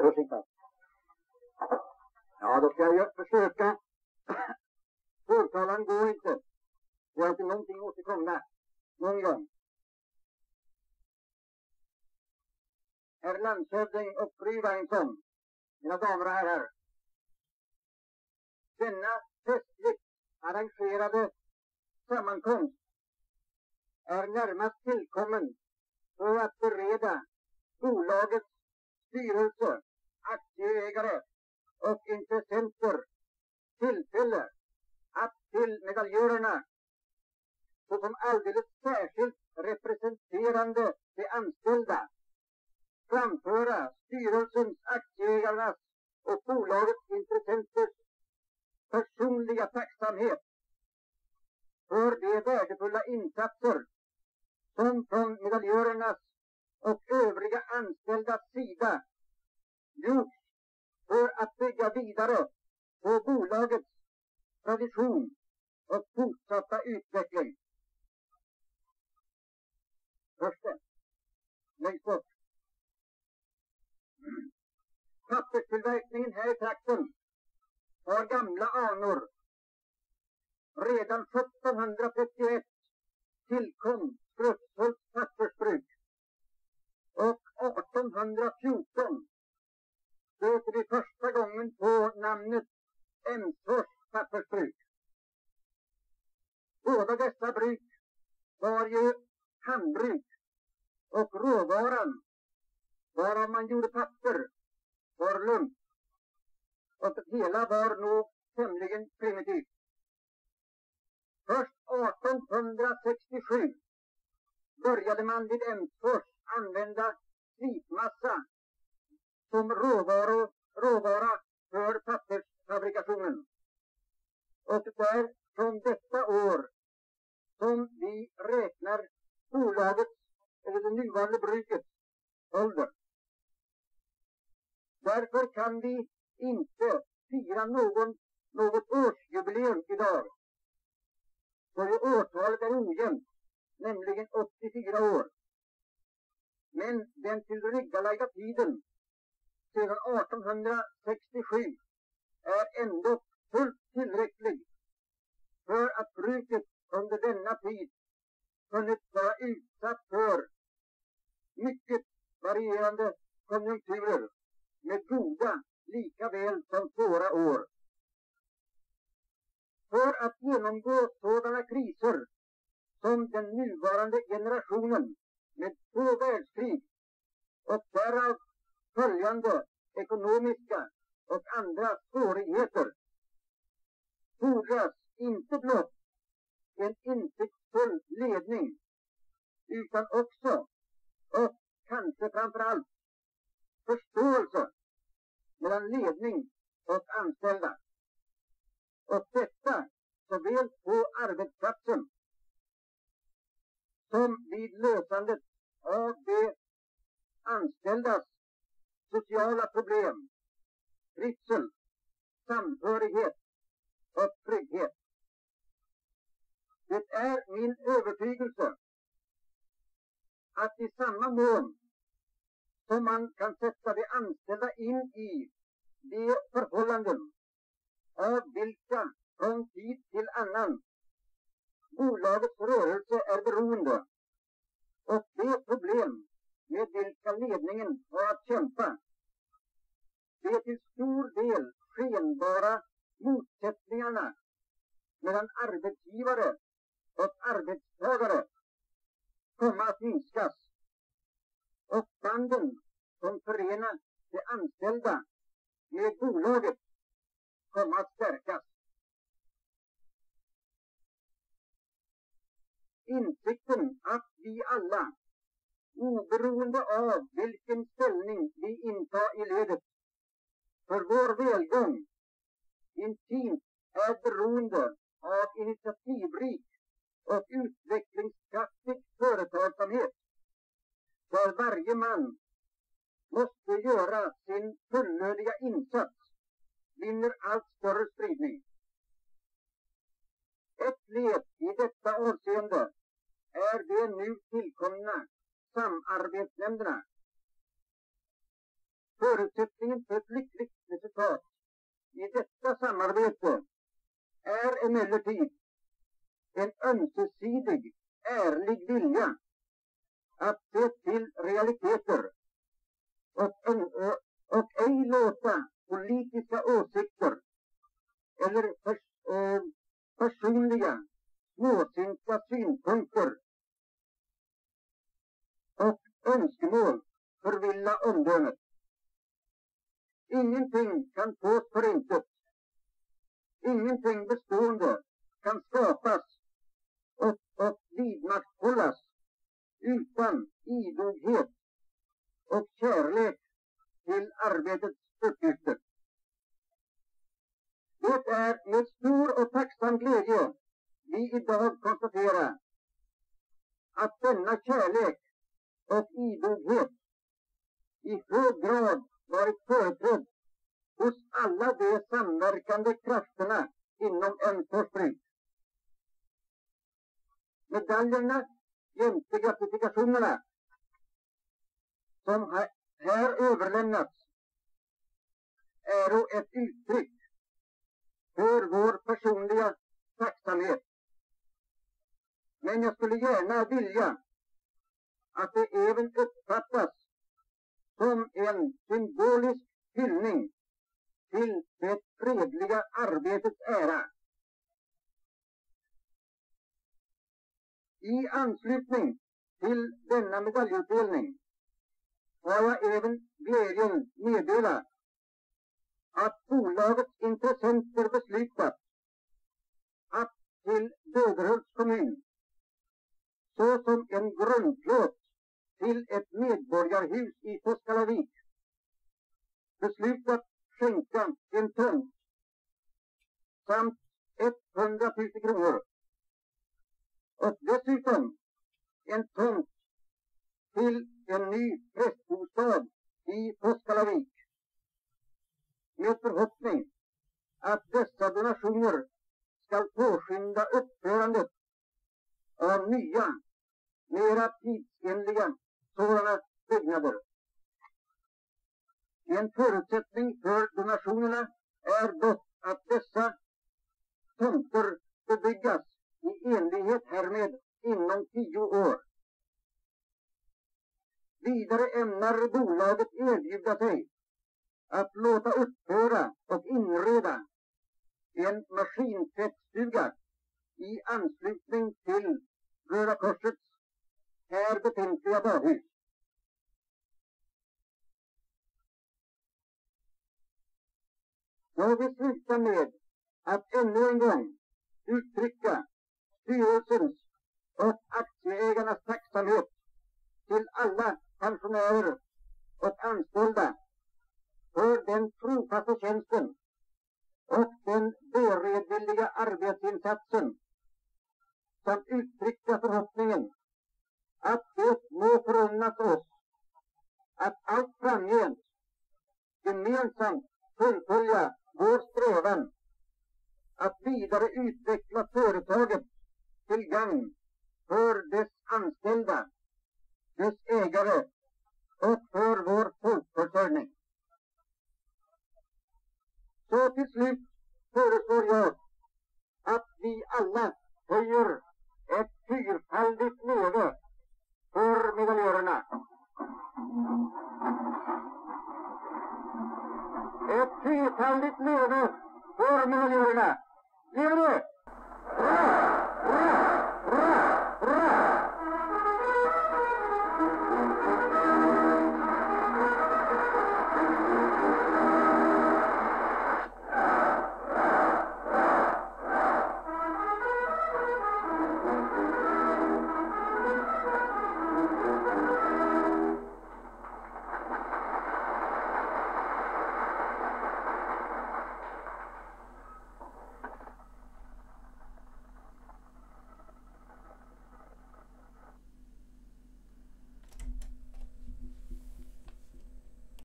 Ursäkta. Ja, då ska jag försöka. Högtalaren går inte. Det har inte någonting att återkomma någon gång. Herr landshövding och fru Weinson, mina damer och herrar. Denna festligt arrangerade sammankomst är närmast tillkommen för att bereda bolagets styrelse, aktieägare och intressenter tillfälle att till medaljörerna såsom alldeles särskilt representerande de anställda framföra styrelsens, aktieägarnas och bolagets intressenters personliga tacksamhet för de värdefulla insatser som från medaljörernas och övriga anställdas sida gjorts för att bygga vidare på bolagets tradition och fortsatta utveckling. Första, längst bort. Papperstillverkningen här i trakten har gamla anor. Redan 1731 tillkom Skrufshults pappersbruk och 1814 stöter vi första gången på namnet Emsfors pappersbruk. Båda dessa bruk var ju handbruk och råvaran varav man gjorde papper var lump och det hela var nog tämligen primitivt. Först 1867 började man vid Emsfors använda slipmassa som råvara, råvara för pappersfabrikationen. Och det är från detta år som vi räknar bolagets, eller det nuvarande brukets, ålder. Därför kan vi inte fira någon, något årsjubileum idag. För årtalet är ojämnt, nämligen 84 år. Men den tillryggalagda tiden sedan 1867 är ändå fullt tillräcklig för att bruket under denna tid hunnit vara utsatt för mycket varierande konjunkturer med goda lika väl som svåra år. För att genomgå sådana kriser som den nuvarande generationen med två världskrig och därav följande ekonomiska och andra svårigheter fordras inte blott en insiktsfull ledning utan också och kanske framför allt förståelse mellan ledning och anställda. Och detta såväl på arbetsplatsen som vid lösandet av de anställdas sociala problem, trivsel, samhörighet och trygghet. Det är min övertygelse att i samma mån som man kan sätta de anställda in i de förhållanden av vilka från tid till annan bolagets rörelse är beroende och de problem ledningen har att kämpa. De till stor del skenbara motsättningarna mellan arbetsgivare och arbetstagare komma att minskas och banden som förenar de anställda med bolaget komma att stärkas. Insikten att vi alla, oberoende av vilken ställning vi intar i ledet, för vår välgång intimt är beroende av initiativrik och utvecklingskraftig företagsamhet där varje man måste göra sin fullödiga insats vinner allt större spridning. Ett led i detta avseende är de nu tillkomna samarbetsnämnderna. Förutsättningen för ett lyckligt resultat i detta samarbete är emellertid en ömsesidig, ärlig vilja att se till realiteter och, och ej låta politiska åsikter eller pers eh, personliga småsinta synpunkter och önskemål förvilla omdömet. Ingenting kan fås för intet. Ingenting bestående kan skapas och, och vidmakthållas utan idoghet och kärlek till arbetets uppgifter. Det är med stor och tacksam glädje vi idag konstaterar att denna kärlek och idoghet i hög varit företrädd hos alla de samverkande krafterna inom Emsfors bruk. Medaljerna jämte gratifikationerna som här överlämnats är ett uttryck för vår personliga tacksamhet. Men jag skulle gärna vilja att det även uppfattas som en symbolisk hyllning till det fredliga arbetets ära. I anslutning till denna medaljutdelning har jag även glädjen meddela att bolagets intressenter beslutat att till Döderhults kommun såsom en grundplåt till ett medborgarhus i Påskalavik beslutat skänka en tomt samt 100 000 kronor. Och dessutom en tomt till en ny prästbostad i Påskalavik med förhoppning att dessa donationer skall påskynda uppförandet av nya, mera tidsenliga sådana byggnader. En förutsättning för donationerna är dock att dessa tomter bebyggas i enlighet härmed inom tio år. Vidare ämnar bolaget erbjuda sig att låta uppföra och inreda en maskintvättstuga i anslutning till Röda Korsets här befintliga badhus. Jag vill sluta med att ännu en gång uttrycka styrelsens och aktieägarnas tacksamhet till alla pensionärer och anställda för den trofasta tjänsten och den beredvilliga arbetsinsatsen samt uttrycka förhoppningen att det må förunnas oss att allt framgent gemensamt fullfölja vår strävan att vidare utveckla företaget till gagn för dess anställda, dess ägare och för vår folkförsörjning. Så till slut föreslår jag att vi alla höjer ett fyrfaldigt leve för medaljörerna. ett fyrkantigt leve för miljonerna. Lev det!